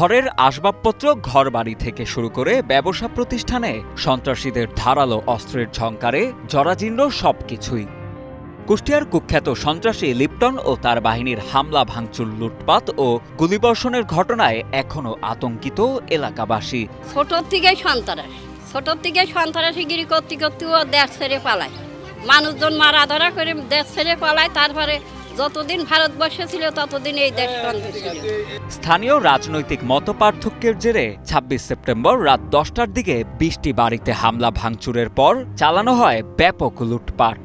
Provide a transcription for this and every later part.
ঘরের আসবাবপত্র ঘরবাড়ি থেকে শুরু করে ব্যবসা প্রতিষ্ঠানে সন্ত্রাসীদের ধারালো অস্ত্রের ঝংকারে জরাজীর্ণ সবকিছুই। কুষ্টিয়ার কুখ্যাত সন্ত্রাসী লিপটন ও তার বাহিনীর হামলা, ভাঙচুর লুটপাত ও গুলিবর্ষণের ঘটনায় এখনও আতঙ্কিত এলাকাবাসী। ছোটোর থেকে সন্ত্রাস। ছোটোর থেকে সন্ত্রাসীগিরি করতে করতে ও দেশ ছেড়ে পালায়। মানুষজন মারা ধরা করে দেশ ছেড়ে পালায়, তারপরে যতদিন ভারতবর্ষে ছিল ততদিন এই দেশ শান্তি ছিল। স্থানীয় রাজনৈতিক মতপার্থক্যের জেরে ২৬ সেপ্টেম্বর রাত দশটার দিকে বিশটি বাড়িতে হামলা ভাঙচুরের পর চালানো হয় ব্যাপক লুটপাট।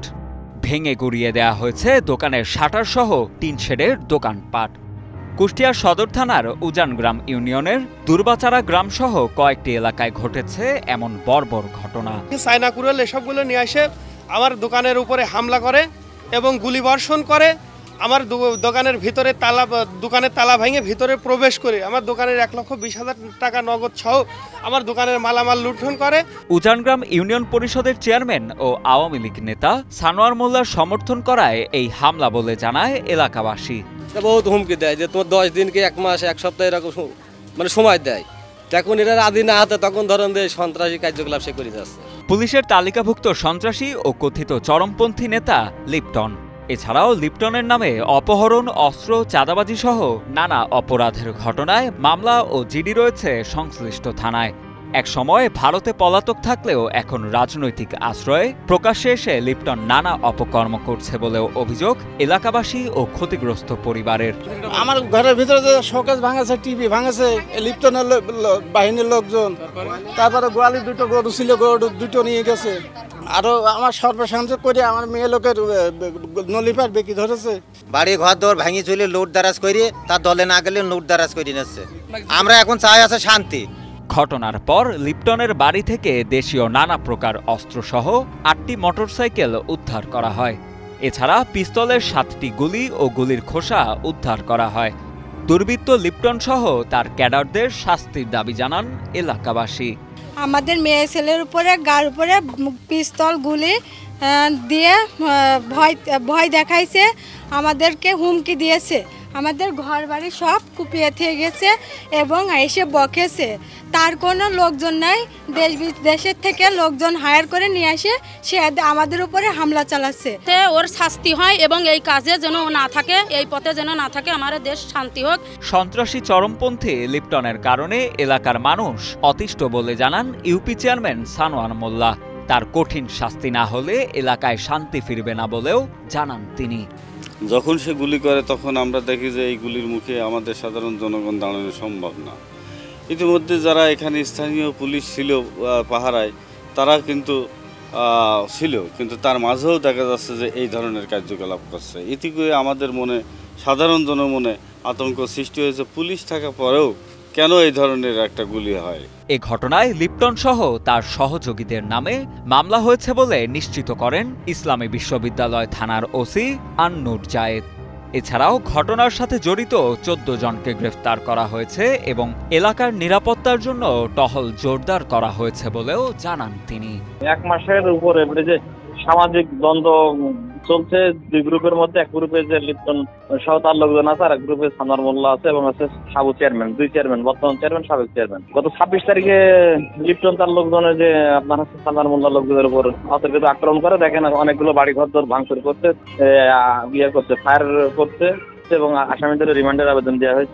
ভেঙে গুড়িয়ে দেয়া হয়েছে দোকানের শাটার সহ টিন শেডের দোকানপাট। কুষ্টিয়া সদর থানার উজানগ্রাম ইউনিয়নের দুর্বাচারা গ্রামসহ কয়েকটি এলাকায় ঘটেছে এমন বর্বর ঘটনা। চায়না কুড়াল এসবগুলো নিয়ে এসে আমার দোকানের উপরে হামলা করে এবং গুলিবর্ষণ করে আমার দোকানের ভিতরে তালা দোকানের তালা ভেঙে ভিতরে প্রবেশ করে আমার দোকানের এক লক্ষ বিশ হাজার টাকা নগদ সহ আমার দোকানের মালামাল লুণ্ঠন করে। উজানগ্রাম ইউনিয়ন পরিষদের চেয়ারম্যান ও আওয়ামী লীগ নেতা সানোয়ার মোল্লার সমর্থন করায় এই হামলা বলে জানায় এলাকাবাসী। বহুত হুমকি দেয় যে তোমার দশ দিনকে এক মাস এক সপ্তাহ এরকম মানে সময় দেয়। তখন এরা আদি না হাতে তখন ধরেন যে সন্ত্রাসী কার্যকলাপ সে করে যাচ্ছে। পুলিশের তালিকাভুক্ত সন্ত্রাসী ও কথিত চরমপন্থী নেতা লিপটন। এছাড়াও লিপটনের নামে অপহরণ, অস্ত্র, চাঁদাবাজি সহ নানা অপরাধের ঘটনায় মামলা ও জিডি রয়েছে সংশ্লিষ্ট থানায়। এক সময় ভারতে পলাতক থাকলেও এখন রাজনৈতিক আশ্রয়ে প্রকাশ্যে এসে লিপটন নানা অপকর্ম করছে বলেও অভিযোগ এলাকাবাসী ও ক্ষতিগ্রস্ত পরিবারের। আমার ঘরের ভিতরে যে শোকেস ভাঙাছে, টিভি ভাঙাছে, লিপ্টনের বাহিনীর লোকজন, তারপরে গোয়ালি দুটো গরু ছিল, গরু দুটো নিয়ে গেছে। আরও আমার সর্বশান্ত করে আমার মেয়ে লোকের নলিপার বেকি ধরেছে? বাড়ি ঘর দৌড় ভাঙি চলে লুট দারাজ করে তার দলে না গেলে লুট দারাজ করে নিচ্ছে। আমরা এখন চাই আছে শান্তি। ঘটনার পর লিপটনের বাড়ি থেকে দেশীয় নানা প্রকার অস্ত্রসহ আটটি মোটরসাইকেল উদ্ধার করা হয়। এছাড়া পিস্তলের সাতটি গুলি ও গুলির খোসা উদ্ধার করা হয়। দুর্বৃত্ত লিপটন সহ তার ক্যাডারদের শাস্তির দাবি জানান এলাকাবাসী। আমাদের মেয়ে ছেলের উপরে, গার উপরে পিস্তল, গুলি দিয়ে ভয় ভয় দেখাইছে, আমাদেরকে হুমকি দিয়েছে। আমাদের ঘর বাড়ি সব কুপিয়ে থেকে গেছে এবং এসে বকেছে। তার কোনো লোকজন নাই দেশ বিদেশের থেকে লোকজন হায়ার করে নিয়ে আসে সে আমাদের উপরে হামলা চালাচ্ছে। তে ওর শাস্তি হয় এবং এই কাজে যেন ও না থাকে এই পথে যেন না থাকে আমার দেশ শান্তি হোক। সন্ত্রাসী চরমপন্থে লিপটনের কারণে এলাকার মানুষ অতিষ্ঠ বলে জানান ইউপি চেয়ারম্যান সানোয়ার মোল্লা। তার কঠিন শাস্তি না হলে এলাকায় শান্তি ফিরবে না বলেও জানান তিনি। যখন সে গুলি করে, তখন আমরা দেখি যে এই গুলির মুখে আমাদের সাধারণ জনগণ দাঁড়ানো সম্ভব না। ইতিমধ্যে যারা এখানে স্থানীয় পুলিশ ছিল পাহারায়, তারা কিন্তু ছিল। কিন্তু তার মাঝেও দেখা যাচ্ছে যে এই ধরনের কার্যকলাপ করছে। করে আমাদের মনে, সাধারণ জনমনে আতঙ্ক সৃষ্টি হয়েছে। পুলিশ থাকা পরেও কেন এই ধরনের একটা গুলি হয়? এ ঘটনায় লিপটন সহ তার সহযোগীদের নামে মামলা হয়েছে বলে নিশ্চিত করেন ইসলামী বিশ্ববিদ্যালয় থানার ওসি আন্নুর জায়েদ। এছাড়াও ঘটনার সাথে জড়িত চোদ্দ জনকে গ্রেফতার করা হয়েছে এবং এলাকার নিরাপত্তার জন্য টহল জোরদার করা হয়েছে বলেও জানান তিনি। এক মাসের উপরে সামাজিক দ্বন্দ্ব চলছে দুই গ্রুপের মধ্যে, এক গ্রুপে যে লিপ্টন সহ তার লোকজন আছে আর এক গ্রুপে সানার মোল্লা আছে এবং আছে সাবু চেয়ারম্যান, দুই চেয়ারম্যান, বর্তমান চেয়ারম্যান, সাবেক চেয়ারম্যান। গত ছাব্বিশ তারিখে লিপ্টন তার লোকজনের যে আপনার হচ্ছে সানার মোল্লা লোকজনের উপর অতর্কিত আক্রমণ করে, দেখেন অনেকগুলো বাড়ি ঘর দর ভাঙচুর করছে ইয়ে করছে, ফায়ার করছে এবং আসামিদের রিমান্ডের আবেদন দেওয়া হয়েছে।